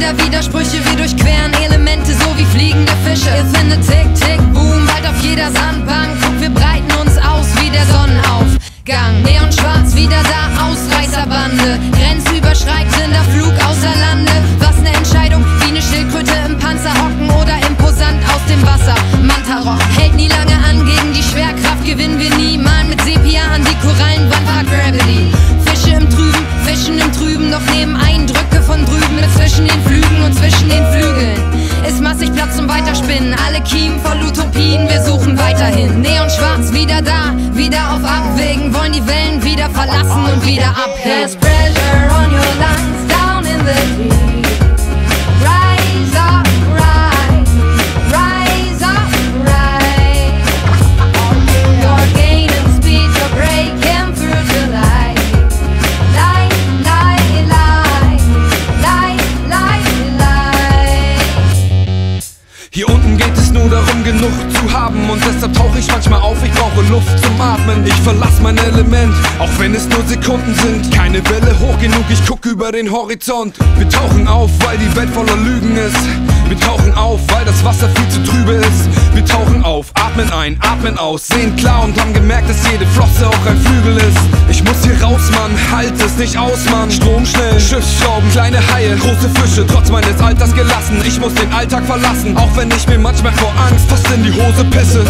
wieder Widersprüche, wir durchqueren Elemente so wie fliegende Fische. Ihr findet Tick, Tick, Boom, bald auf jeder Sandbank. Wir breiten uns aus wie der Sonnenaufgang. Neon schwarz wieder da, Ausreißerbande. Grenzüberschreitender Flug außer Lande. Was ne Entscheidung, wie ne Schildkröte im Panzer hocken oder imposant aus dem Wasser. Mantarock hält nie lange an, gegen die Schwerkraft gewinnen wir nie. Mal mit Sepia an die Korallenwand, war Gravity. Fische im Trüben, Fischen im Trüben, doch nehmen Platz zum Weiterspinnen, alle Kiemen voll Utopien, wir suchen weiterhin. Neon schwarz wieder da, wieder auf Abwägen, wollen die Wellen wieder verlassen und wieder abheben. Es nur darum, genug zu haben. Und deshalb tauche ich manchmal auf, ich brauche Luft zum Atmen. Ich verlass mein Element, auch wenn es nur Sekunden sind. Keine Welle hoch genug, ich guck über den Horizont. Wir tauchen auf, weil die Welt voller Lügen ist. Wir tauchen auf, weil das Wasser viel zu trübe ist. Wir tauchen auf, atmen ein, atmen aus, sehen klar und haben gemerkt, dass jede Flosse auch ein Flügel ist. Ich muss hier raus, Mann, halt es nicht aus, Mann. Strom schnell, Schiffsschrauben, kleine Haie, große Fische, trotz meines Alters gelassen. Ich muss den Alltag verlassen, auch wenn ich mir manchmal vor Angst fast in die Hose pisse.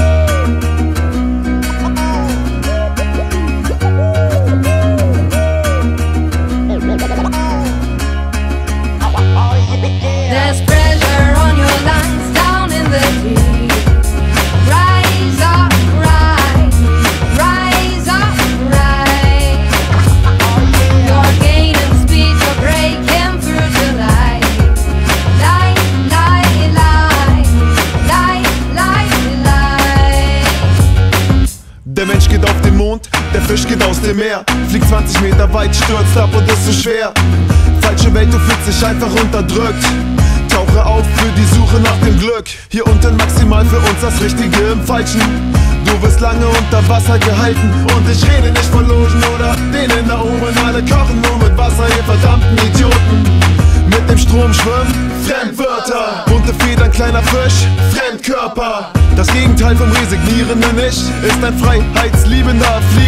Aus dem Meer. Fliegt 20 Meter weit, stürzt ab und ist so schwer. Falsche Welt, du fühlst dich einfach unterdrückt. Tauche auf für die Suche nach dem Glück. Hier unten maximal für uns das Richtige im Falschen. Du wirst lange unter Wasser gehalten und ich rede nicht von Logen oder denen da oben. Alle kochen nur mit Wasser, ihr verdammten Idioten. Mit dem Strom schwimmen, Fremdwörter. Bunte Federn, kleiner Fisch, Fremdkörper. Das Gegenteil vom Resignierenden Ich ist ein freiheitsliebender, Fisch.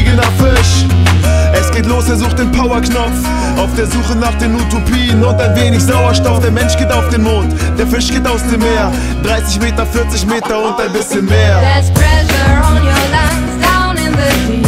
Los, er sucht den Powerknopf. Auf der Suche nach den Utopien und ein wenig Sauerstoff. Der Mensch geht auf den Mond, der Fisch geht aus dem Meer. 30 Meter, 40 Meter und ein bisschen mehr. There's pressure on your lungs down in the